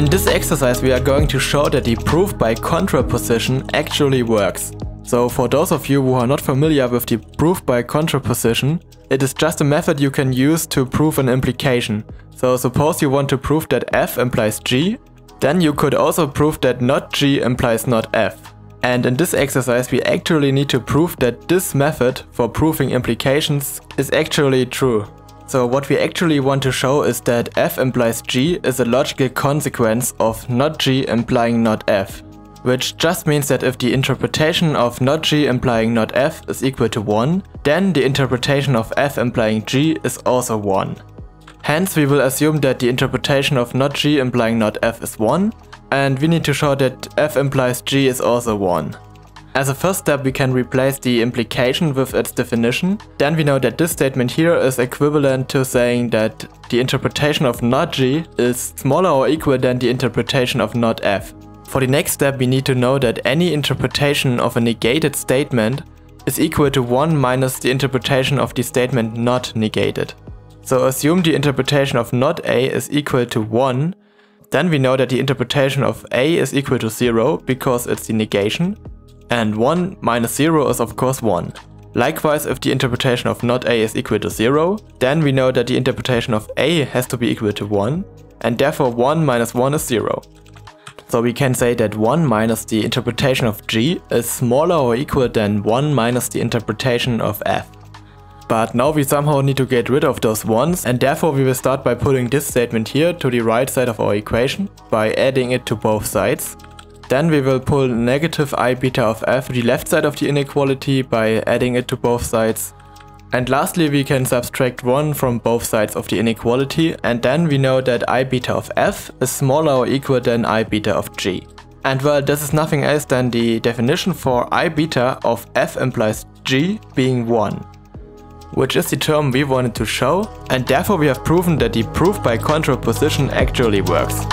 In this exercise we are going to show that the proof by contraposition actually works. So for those of you who are not familiar with the proof by contraposition, it is just a method you can use to prove an implication. So suppose you want to prove that f implies g, then you could also prove that not g implies not f. And in this exercise we actually need to prove that this method for proving implications is actually true. So what we actually want to show is that f implies g is a logical consequence of not g implying not f. Which just means that if the interpretation of not g implying not f is equal to 1, then the interpretation of f implying g is also 1. Hence we will assume that the interpretation of not g implying not f is 1, and we need to show that f implies g is also 1. As a first step we can replace the implication with its definition. Then we know that this statement here is equivalent to saying that the interpretation of not g is smaller or equal than the interpretation of not f. For the next step we need to know that any interpretation of a negated statement is equal to 1 minus the interpretation of the statement not negated. So assume the interpretation of not a is equal to 1, then we know that the interpretation of a is equal to 0 because it's the negation, and 1 minus 0 is of course 1. Likewise, if the interpretation of not a is equal to 0, then we know that the interpretation of a has to be equal to 1, and therefore 1 minus 1 is 0. So we can say that 1 minus the interpretation of g is smaller or equal than 1 minus the interpretation of f. But now we somehow need to get rid of those 1s and therefore we will start by putting this statement here to the right side of our equation by adding it to both sides then we will pull negative i beta of f to the left side of the inequality by adding it to both sides. And lastly we can subtract 1 from both sides of the inequality and then we know that i beta of f is smaller or equal than i beta of g. And well, this is nothing else than the definition for i beta of f implies g being 1. Which is the term we wanted to show, and therefore we have proven that the proof by contraposition actually works.